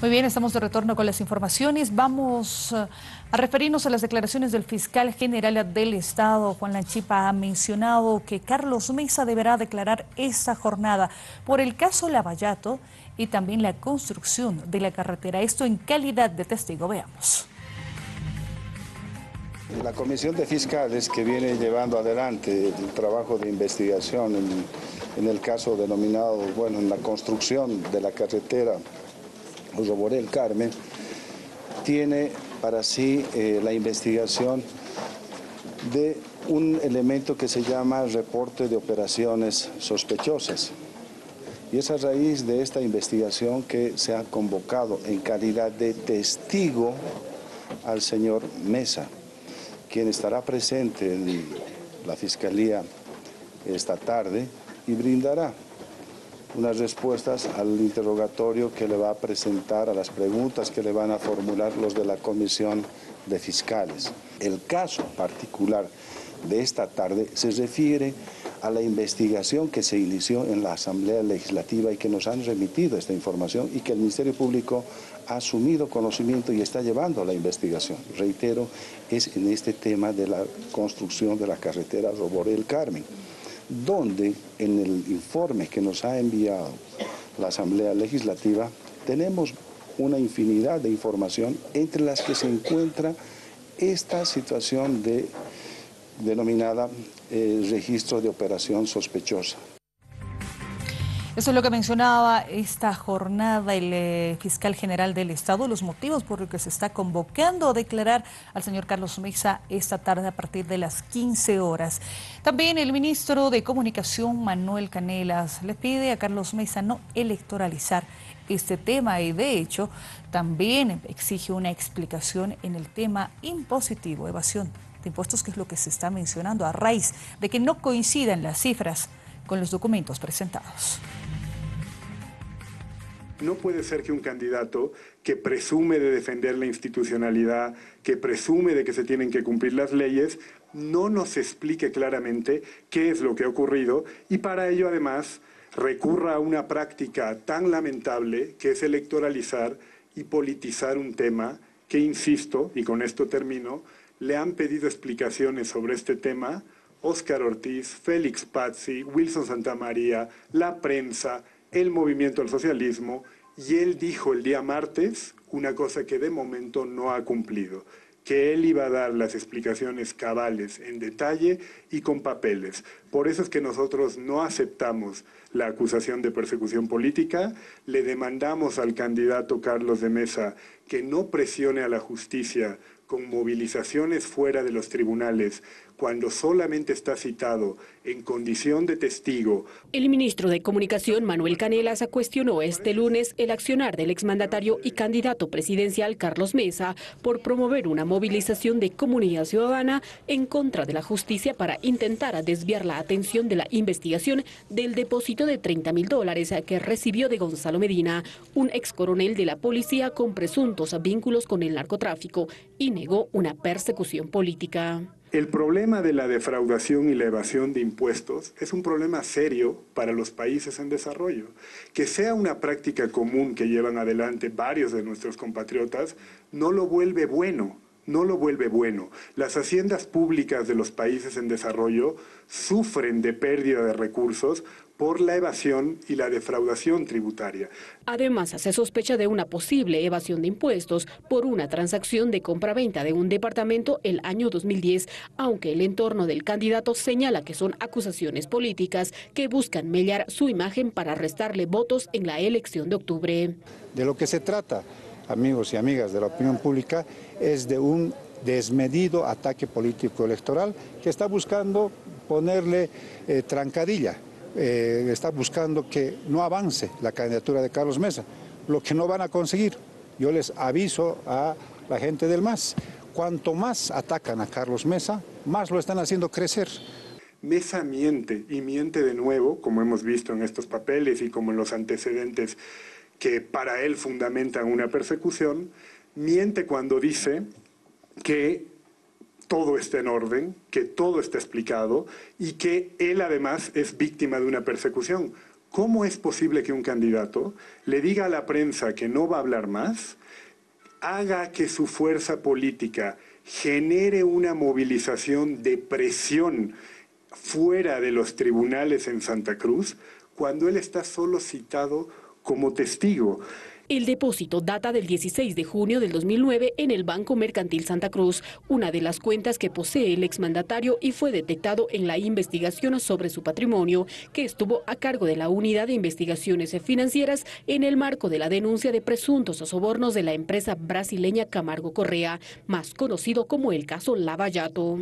Muy bien, estamos de retorno con las informaciones. Vamos eh, a referirnos a las declaraciones del fiscal general del Estado. Juan Lanchipa ha mencionado que Carlos Mesa deberá declarar esta jornada por el caso Lavallato y también la construcción de la carretera. Esto en calidad de testigo. Veamos. La Comisión de Fiscales que viene llevando adelante el trabajo de investigación en, en el caso denominado, bueno, en la construcción de la carretera Roborel Carmen, tiene para sí eh, la investigación de un elemento que se llama reporte de operaciones sospechosas. Y es a raíz de esta investigación que se ha convocado en calidad de testigo al señor Mesa, quien estará presente en la Fiscalía esta tarde y brindará unas respuestas al interrogatorio que le va a presentar, a las preguntas que le van a formular los de la Comisión de Fiscales. El caso particular de esta tarde se refiere a la investigación que se inició en la Asamblea Legislativa y que nos han remitido esta información y que el Ministerio Público ha asumido conocimiento y está llevando la investigación. Reitero, es en este tema de la construcción de la carretera Roborel Carmen donde en el informe que nos ha enviado la Asamblea Legislativa tenemos una infinidad de información entre las que se encuentra esta situación de, denominada eh, registro de operación sospechosa. Eso es lo que mencionaba esta jornada el eh, fiscal general del Estado, los motivos por los que se está convocando a declarar al señor Carlos Mesa esta tarde a partir de las 15 horas. También el ministro de Comunicación, Manuel Canelas, le pide a Carlos Mesa no electoralizar este tema y de hecho también exige una explicación en el tema impositivo, evasión de impuestos, que es lo que se está mencionando a raíz de que no coincidan las cifras con los documentos presentados. No puede ser que un candidato que presume de defender la institucionalidad, que presume de que se tienen que cumplir las leyes, no nos explique claramente qué es lo que ha ocurrido y para ello además recurra a una práctica tan lamentable que es electoralizar y politizar un tema que, insisto, y con esto termino, le han pedido explicaciones sobre este tema Óscar Ortiz, Félix Pazzi, Wilson Santamaría, la prensa, el movimiento al socialismo y él dijo el día martes una cosa que de momento no ha cumplido, que él iba a dar las explicaciones cabales en detalle y con papeles. Por eso es que nosotros no aceptamos la acusación de persecución política, le demandamos al candidato Carlos de Mesa que no presione a la justicia con movilizaciones fuera de los tribunales cuando solamente está citado en condición de testigo. El ministro de Comunicación, Manuel Canelas, cuestionó este lunes el accionar del exmandatario y candidato presidencial Carlos Mesa por promover una movilización de comunidad ciudadana en contra de la justicia para intentar desviar la atención de la investigación del depósito de 30 mil dólares que recibió de Gonzalo Medina, un ex coronel de la policía con presuntos vínculos con el narcotráfico, una persecución política. El problema de la defraudación y la evasión de impuestos es un problema serio para los países en desarrollo. Que sea una práctica común que llevan adelante varios de nuestros compatriotas no lo vuelve bueno no lo vuelve bueno. Las haciendas públicas de los países en desarrollo sufren de pérdida de recursos por la evasión y la defraudación tributaria. Además, se sospecha de una posible evasión de impuestos por una transacción de compra-venta de un departamento el año 2010, aunque el entorno del candidato señala que son acusaciones políticas que buscan mellar su imagen para restarle votos en la elección de octubre. De lo que se trata, amigos y amigas de la opinión pública, es de un desmedido ataque político electoral que está buscando ponerle eh, trancadilla eh, está buscando que no avance la candidatura de Carlos Mesa, lo que no van a conseguir. Yo les aviso a la gente del MAS, cuanto más atacan a Carlos Mesa, más lo están haciendo crecer. Mesa miente y miente de nuevo, como hemos visto en estos papeles y como en los antecedentes que para él fundamentan una persecución, miente cuando dice que todo está en orden, que todo está explicado y que él además es víctima de una persecución, ¿Cómo es posible que un candidato le diga a la prensa que no va a hablar más, haga que su fuerza política genere una movilización de presión fuera de los tribunales en Santa Cruz, cuando él está solo citado como testigo? El depósito data del 16 de junio del 2009 en el Banco Mercantil Santa Cruz, una de las cuentas que posee el exmandatario y fue detectado en la investigación sobre su patrimonio, que estuvo a cargo de la Unidad de Investigaciones Financieras en el marco de la denuncia de presuntos sobornos de la empresa brasileña Camargo Correa, más conocido como el caso Lavallato.